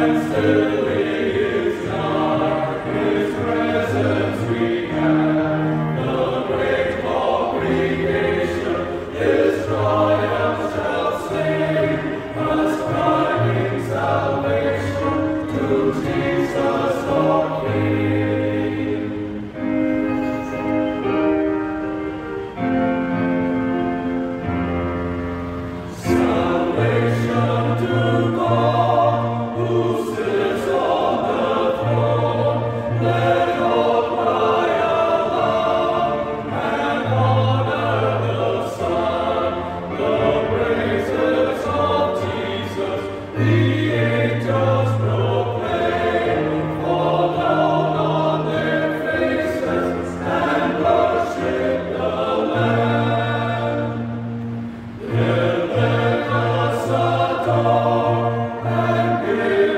To Amen.